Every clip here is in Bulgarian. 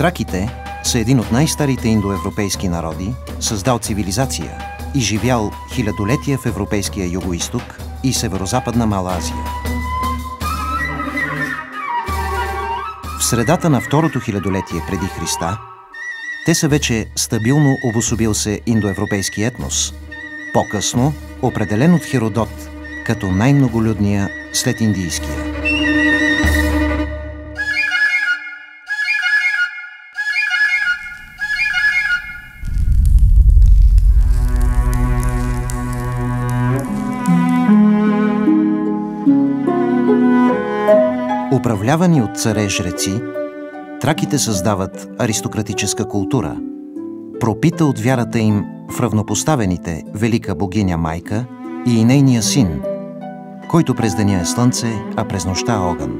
Траките са един от най-старите индоевропейски народи, създал цивилизация и живял хилядолетия в европейския югоисток и северо-западна Мала Азия. В средата на второто хилядолетие преди Христа, те са вече стабилно обособил се индоевропейски етнос, по-късно определен от Херодот като най-многолюдния след индийския. Управлявани от царе-жреци, траките създават аристократическа култура, пропита от вярата им в равнопоставените велика богиня майка и нейния син, който през деня е слънце, а през нощта огън.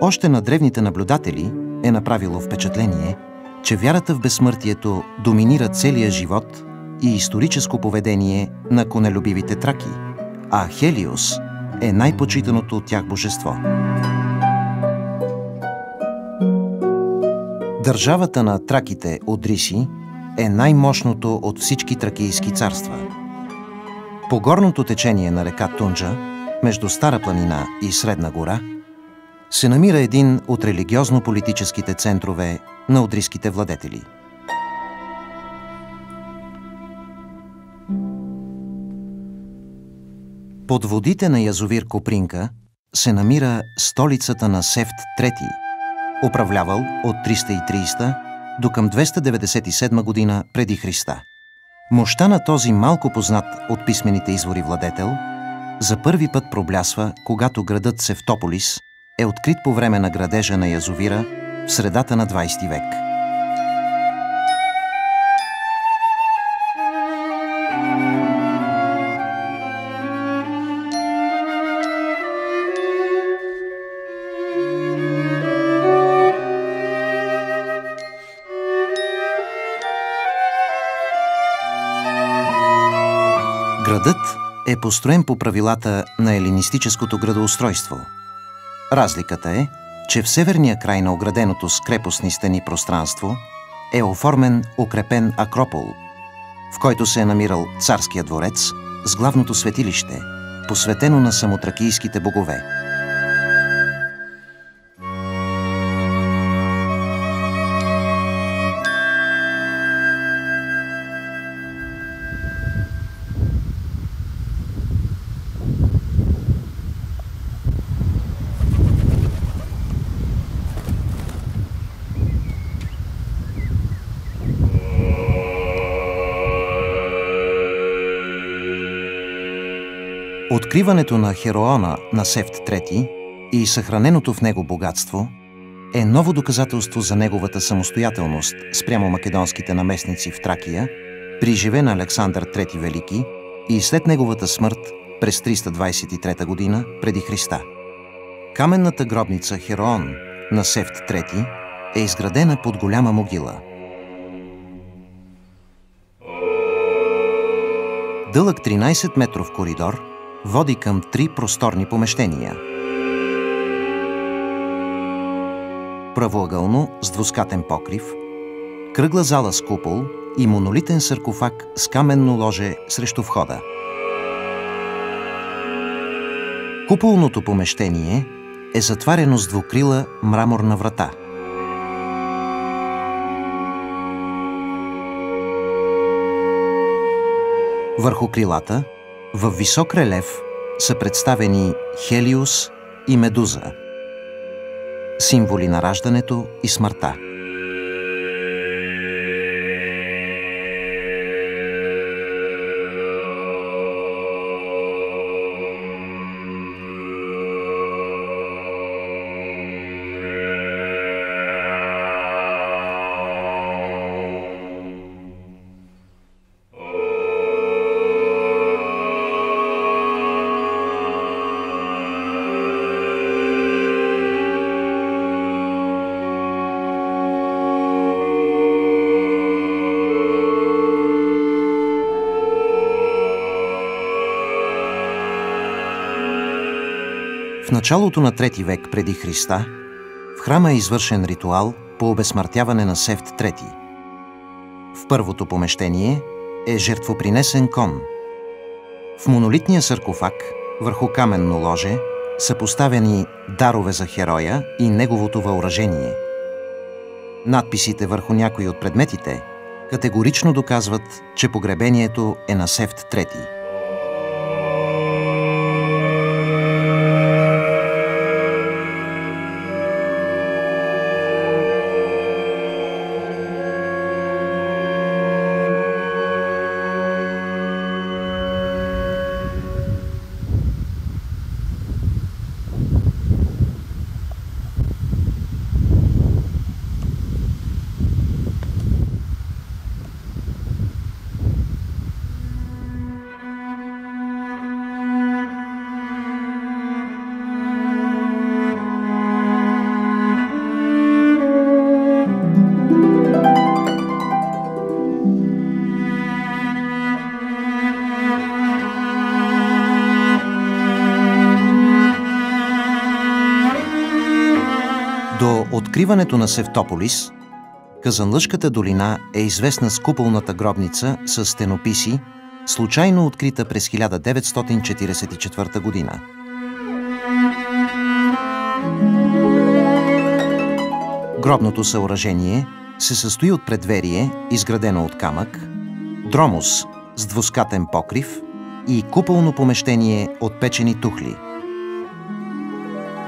Още на древните наблюдатели е направило впечатление, че вярата в безсмъртието доминира целия живот и историческо поведение на конелюбивите траки, а Хелиос е най-почитаното от тях божество. Държавата на траките Одриси е най-мощното от всички тракийски царства. По горното течение на река Тунджа, между Стара планина и Средна гора, се намира един от религиозно-политическите центрове на одриските владетели. Под водите на язовир Копринка се намира столицата на Сефт III, управлявал от 330 до към 297 година преди Христа. Мощта на този малко познат от писмените извори владетел за първи път проблясва, когато градът Севтополис е открит по време на градежа на язовира в средата на 20 век. Построен по правилата на елинистическото градоустройство. Разликата е, че в северния край на ограденото с крепостни стени пространство е оформен укрепен акропол, в който се е намирал царския дворец с главното светилище, посветено на самотракийските богове – Откриването на Хероона на Сефт III и съхраненото в него богатство е ново доказателство за неговата самостоятелност спрямо македонските наместници в Тракия при живе на Александър III Велики и след неговата смърт през 323 година преди Христа. Каменната гробница Хероон на Сефт III е изградена под голяма могила. Дълъг 13 метров коридор – води към три просторни помещения. Правоъгълно с двускатен покрив, кръгла зала с купол и монолитен саркофаг с каменно ложе срещу входа. Куполното помещение е затварено с двукрила мраморна врата. Върху крилата – в висок релеф са представени Хелиус и Медуза, символи на раждането и смъртта. Началото на трети век преди Христа в храма е извършен ритуал по обезсмъртяване на Сефт III. В първото помещение е жертвопринесен кон. В монолитния саркофаг върху каменно ложе са поставени дарове за хероя и неговото въоръжение. Надписите върху някои от предметите категорично доказват, че погребението е на Сефт III. До откриването на Севтополис, Казанлъшката долина е известна с куполната гробница с стенописи, случайно открита през 1944 година. Гробното съоръжение се състои от предверие, изградено от камък, дромос с двускатен покрив и куполно помещение от печени тухли.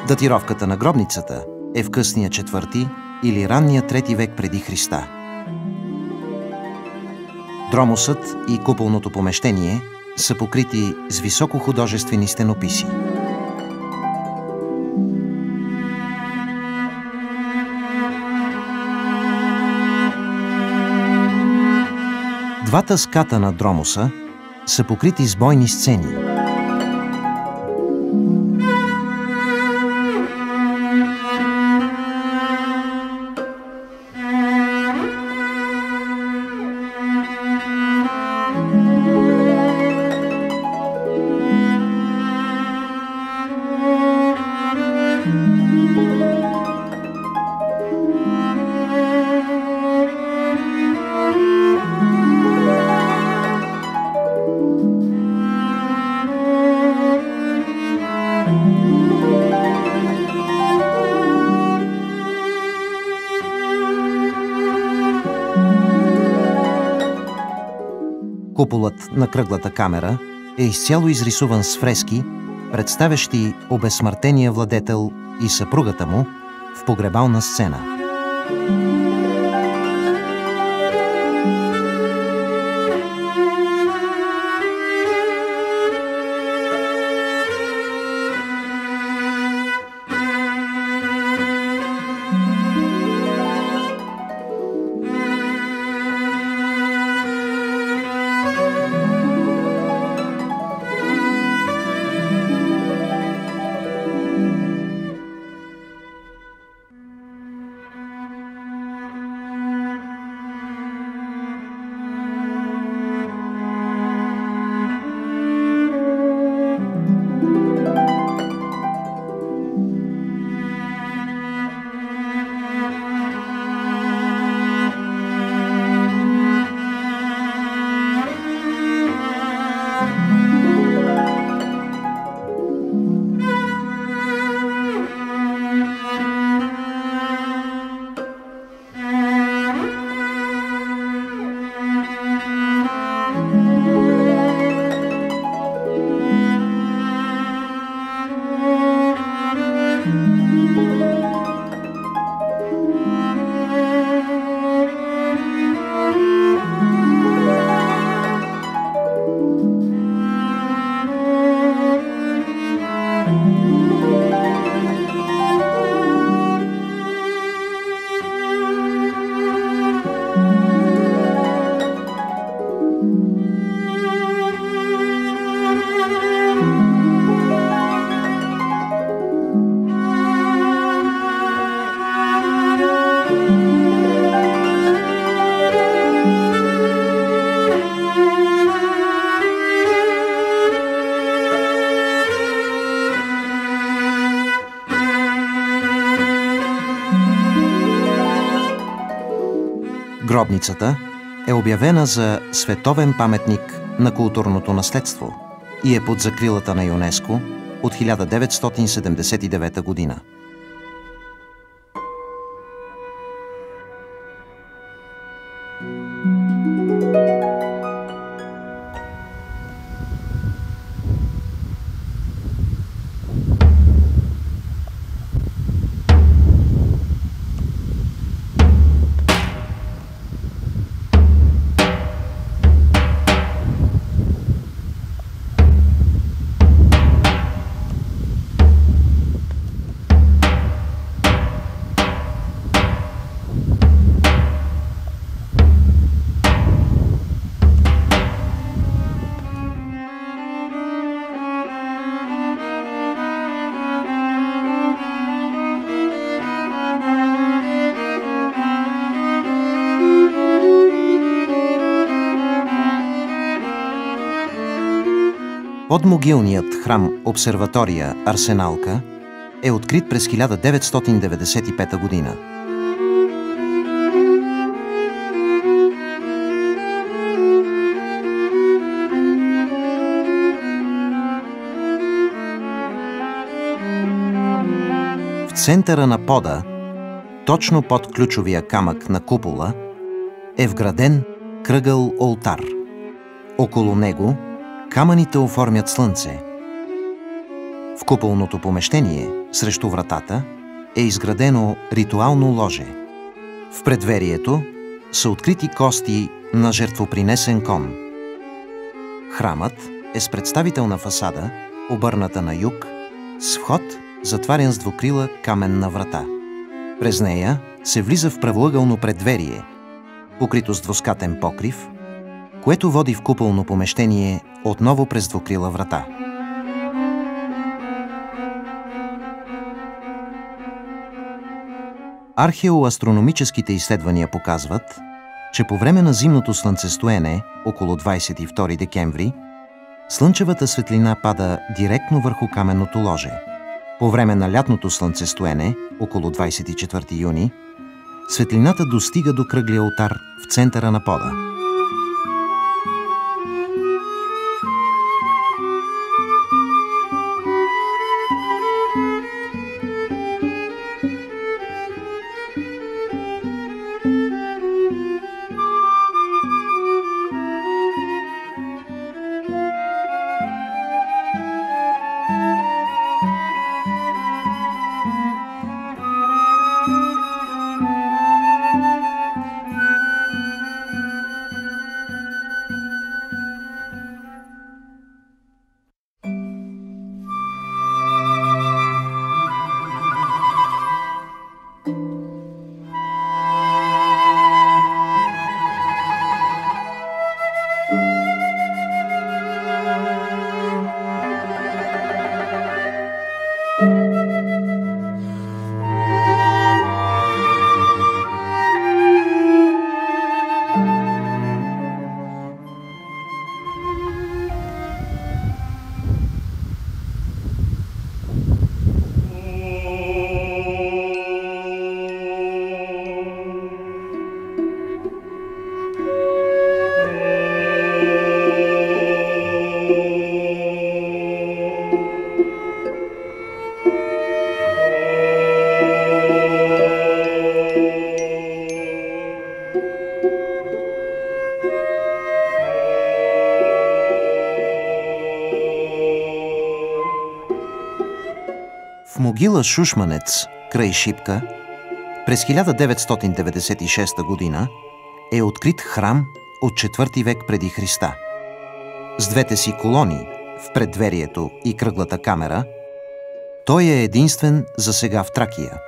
Датировката на гробницата е в късния четвърти или ранния трети век преди Христа. Дромосът и куполното помещение са покрити с високохудожествени стенописи. Двата ската на Дромоса са покрити с бойни сцени. Куполът на кръглата камера е изцяло изрисуван с фрески, представящи обезсмъртения владетел и съпругата му в погребална сцена. Гробницата е обявена за световен паметник на културното наследство и е под закрилата на ЮНЕСКО от 1979 година. Подмогилният храм Обсерватория Арсеналка е открит през 1995 година. В центъра на пода, точно под ключовия камък на купола, е вграден кръгъл олтар. Около него – Камъните оформят слънце. В куполното помещение, срещу вратата, е изградено ритуално ложе. В предверието са открити кости на жертвопринесен кон. Храмът е с представителна фасада, обърната на юг, с вход, затварен с двукрила каменна врата. През нея се влиза в правоъгълно предверие, покрито с двускатен покрив, което води в куполно помещение отново през двукрила врата. Археоастрономическите изследвания показват, че по време на зимното слънцестоене, около 22 декември, слънчевата светлина пада директно върху каменното ложе. По време на лятното слънцестоене, около 24 юни, светлината достига до кръглия алтар в центъра на пода. Могила Шушманец, край Шипка, през 1996 година е открит храм от 4 век преди Христа. С двете си колони в предверието и кръглата камера, той е единствен за сега в Тракия.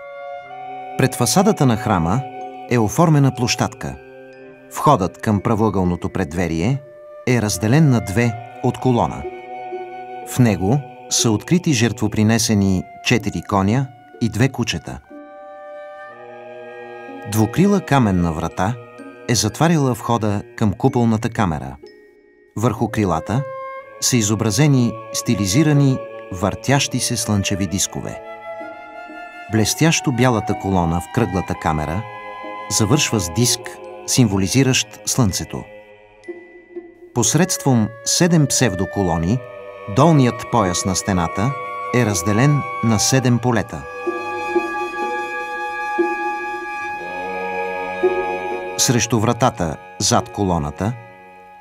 Пред фасадата на храма е оформена площадка. Входът към правоъгълното предверие е разделен на две от колона. В него са открити жертвопринесени четири коня и две кучета. Двукрила каменна врата е затварила входа към куполната камера. Върху крилата са изобразени стилизирани, въртящи се слънчеви дискове. Блестящо бялата колона в кръглата камера завършва с диск символизиращ Слънцето. Посредством седем псевдоколони, долният пояс на стената е разделен на седем полета. Срещу вратата, зад колоната,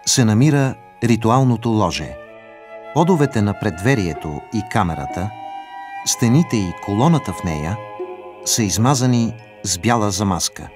се намира ритуалното ложе. Подовете на предверието и камерата, стените и колоната в нея са измазани с бяла замазка.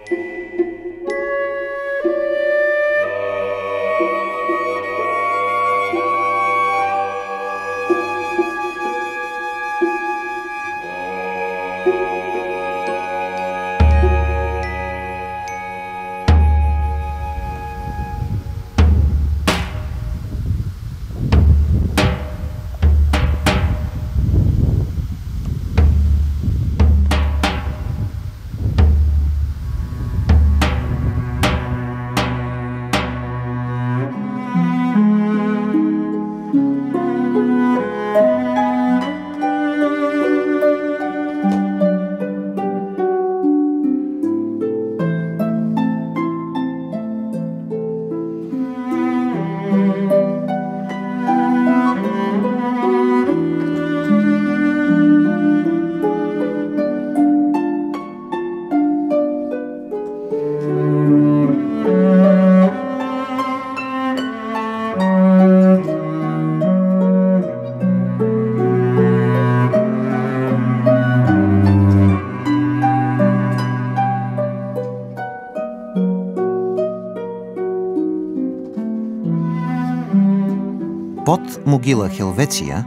Под могила Хелвеция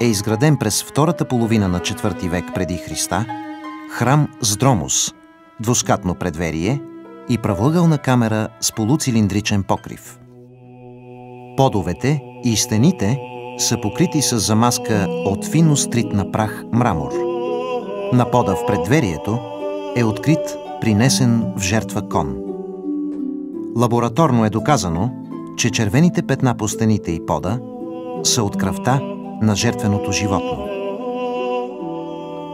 е изграден през втората половина на IV век преди Христа храм с дромус, двускатно предверие и правоъгълна камера с полуцилиндричен покрив. Подовете и стените са покрити с замазка от финно стритна прах мрамор. На пода в предверието е открит принесен в жертва кон. Лабораторно е доказано, че червените петна по стените и пода са от кръвта на жертвеното животно.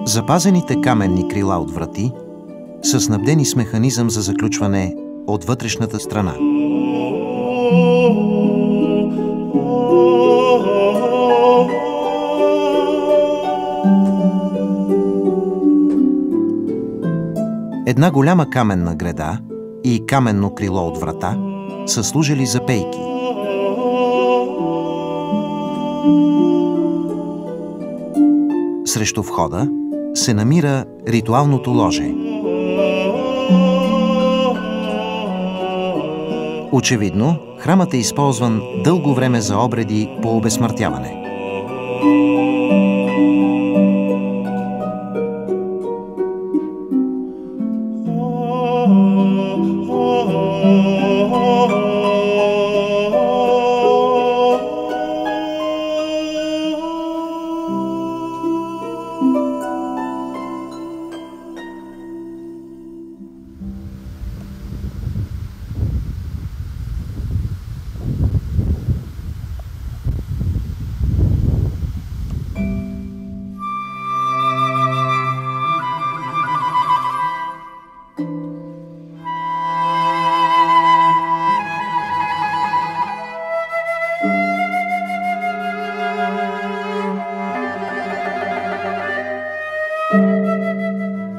Запазените каменни крила от врати са снабдени с механизъм за заключване от вътрешната страна. Една голяма каменна греда и каменно крило от врата са служили за пейки. Срещу входа се намира ритуалното ложе. Очевидно, храмът е използван дълго време за обреди по обесмъртяване.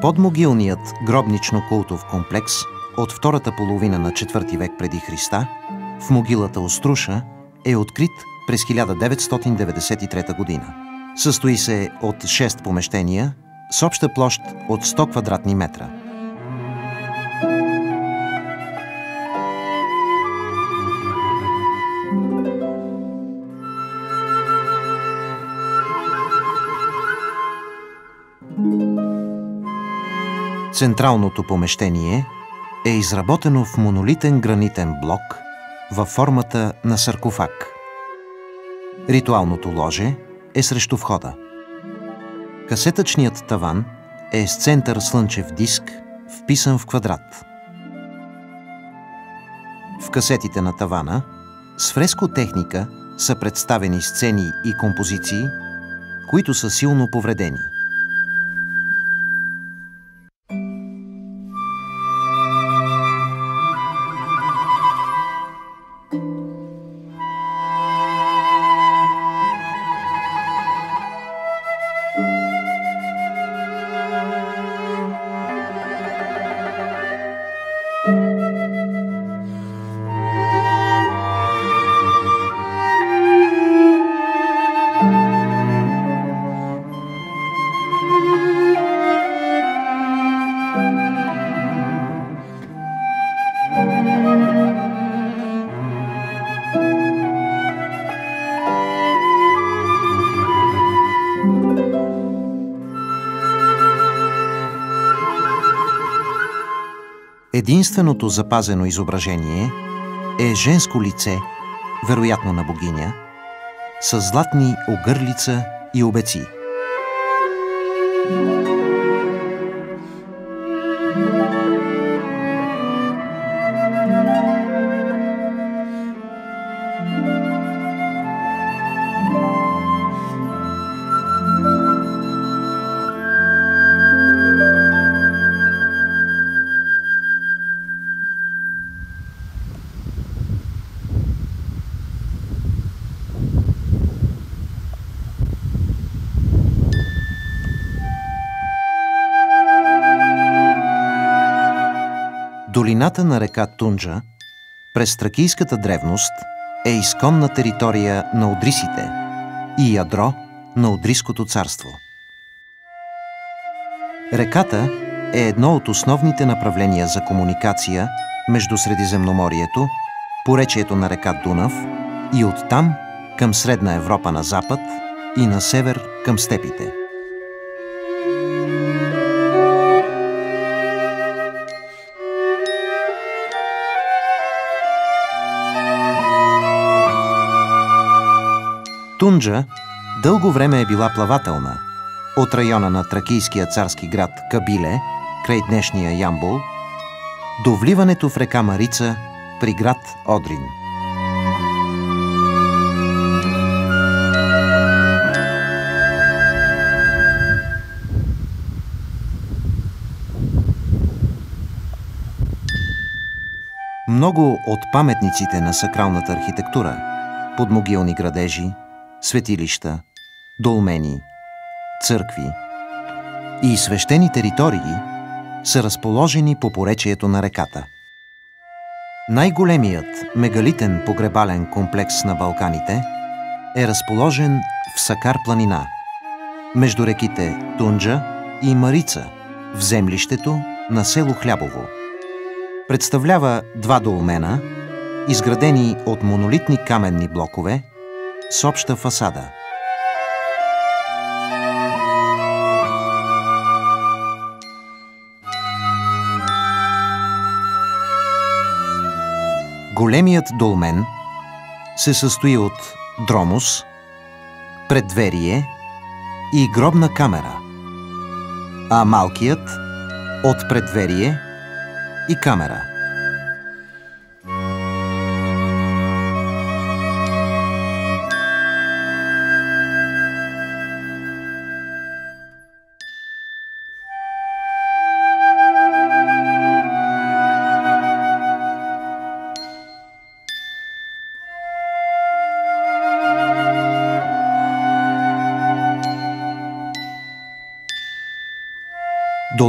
Подмогилният гробнично-култов комплекс от втората половина на IV век преди Христа в могилата Оструша е открит през 1993 година. Състои се от 6 помещения с обща площ от 100 квадратни метра. Централното помещение е изработено в монолитен гранитен блок във формата на саркофаг. Ритуалното ложе е срещу входа. Касетъчният таван е с център слънчев диск, вписан в квадрат. В касетите на тавана с фреско техника са представени сцени и композиции, които са силно повредени – Единственото запазено изображение е женско лице, вероятно на богиня, с златни огърлица и обеци. Долината на река Тунджа през тракийската древност е изконна територия на одрисите и ядро на Одриското царство. Реката е едно от основните направления за комуникация между Средиземноморието, поречието на река Дунав и оттам към Средна Европа на запад и на север към степите. Тунджа дълго време е била плавателна. От района на тракийския царски град Кабиле, край днешния Ямбул, до вливането в река Марица при град Одрин. Много от паметниците на сакралната архитектура, подмогилни градежи, светилища, долмени, църкви и свещени територии са разположени по поречието на реката. Най-големият мегалитен погребален комплекс на Балканите е разположен в Сакар планина, между реките Тунджа и Марица, в землището на село Хлябово. Представлява два долмена, изградени от монолитни каменни блокове – с обща фасада. Големият долмен се състои от дромус, предверие и гробна камера, а малкият от предверие и камера.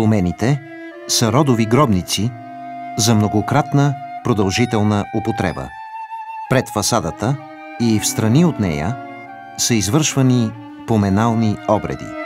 Долмените са родови гробници за многократна продължителна употреба. Пред фасадата и в страни от нея са извършвани поменални обреди.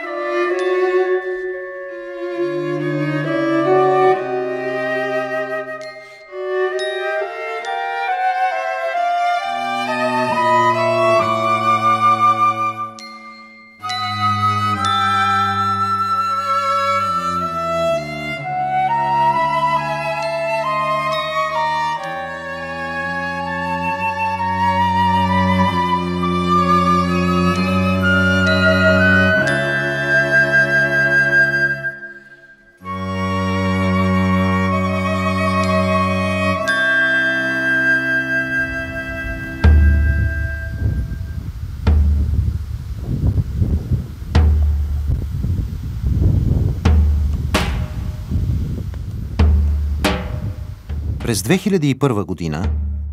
През 2001 година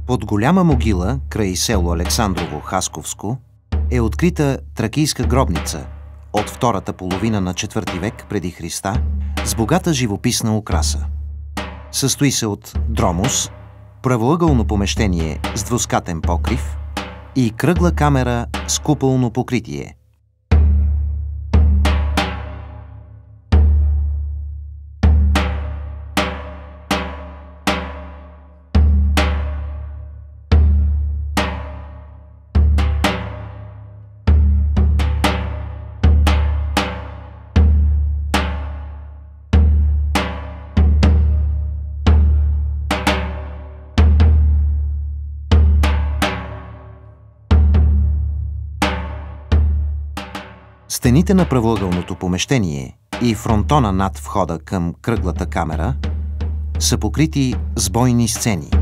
под голяма могила край село Александрово Хасковско е открита тракийска гробница от втората половина на IV век преди Христа с богата живописна украса. Състои се от дромус, правоъгълно помещение с двускатен покрив и кръгла камера с куполно покритие – стените на правоъгълното помещение и фронтона над входа към кръглата камера са покрити с бойни сцени –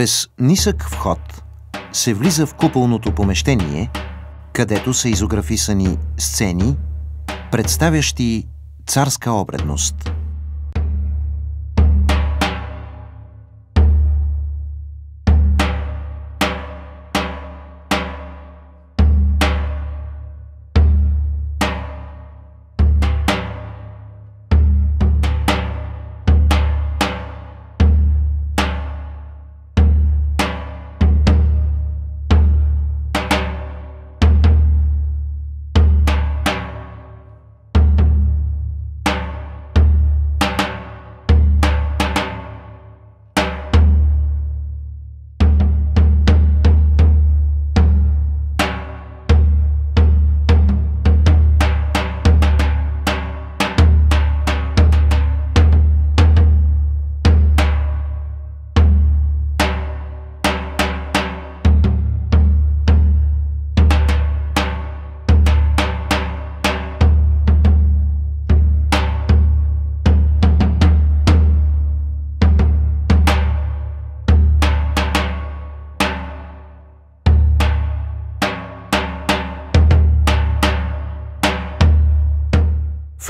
През нисък вход се влиза в куполното помещение, където са изографисани сцени, представящи царска обредност –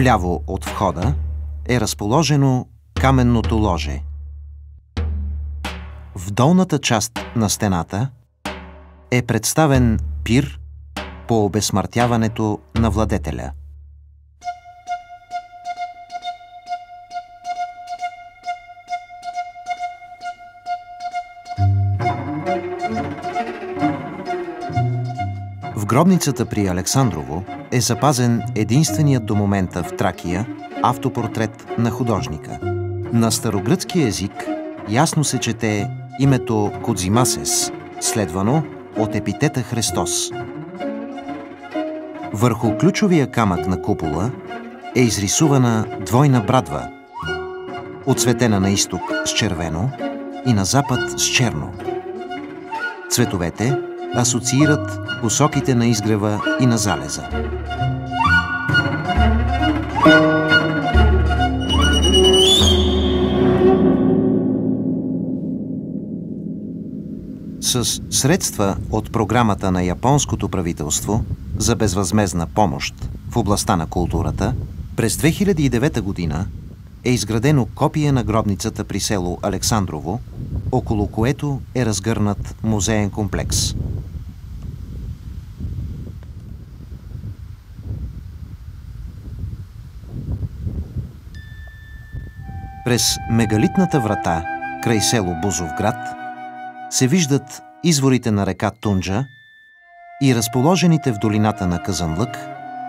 Вляво от входа е разположено каменното ложе. В долната част на стената е представен пир по обесмъртяването на владетеля. Гробницата при Александрово е запазен единственият до момента в Тракия автопортрет на художника. На старогръцки език ясно се чете името Кодзимасес, следвано от епитета Христос. Върху ключовия камък на купола е изрисувана двойна брадва, отсветена на изток с червено и на запад с черно. Цветовете асоциират посоките на изгрева и на залеза. С средства от програмата на японското правителство за безвъзмезна помощ в областта на културата, през 2009 година е изградено копие на гробницата при село Александрово, около което е разгърнат музеен комплекс – През мегалитната врата, край село Бузовград, се виждат изворите на река Тунджа и разположените в долината на Казанлък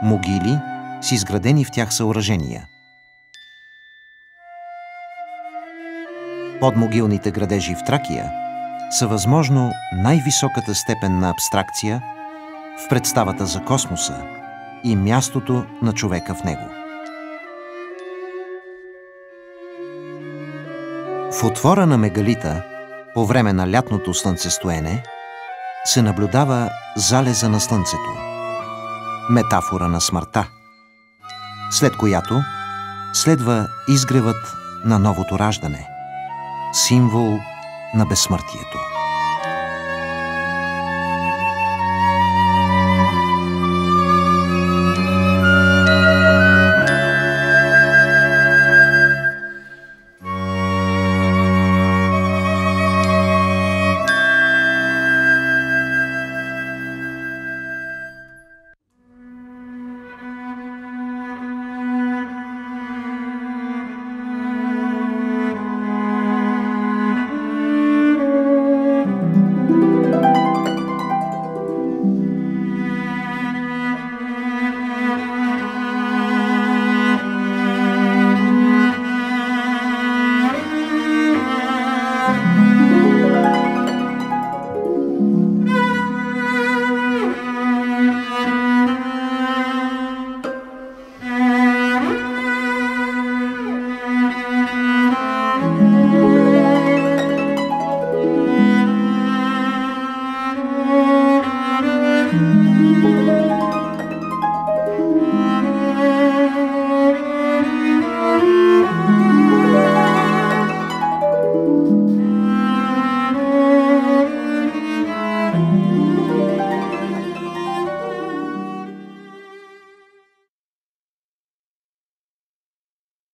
могили с изградени в тях съоръжения. Подмогилните градежи в Тракия са възможно най-високата степен на абстракция в представата за космоса и мястото на човека в него. В отвора на мегалита, по време на лятното слънцестоене, се наблюдава залеза на слънцето. Метафора на смъртта, след която следва изгревът на новото раждане, символ на безсмъртието.